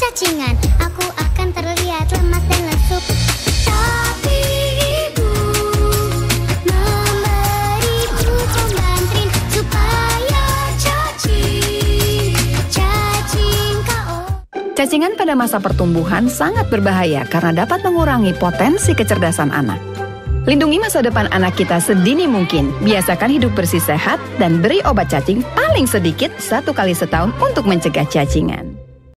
cacingan Aku akan terlihat lemas dan lesup Tapi ibu Memberiku pembantrin Supaya cacing Cacing kau Cacingan pada masa pertumbuhan sangat berbahaya karena dapat mengurangi potensi kecerdasan anak. Lindungi masa depan anak kita sedini mungkin. Biasakan hidup bersih sehat dan beri obat cacing paling sedikit satu kali setahun untuk mencegah cacingan.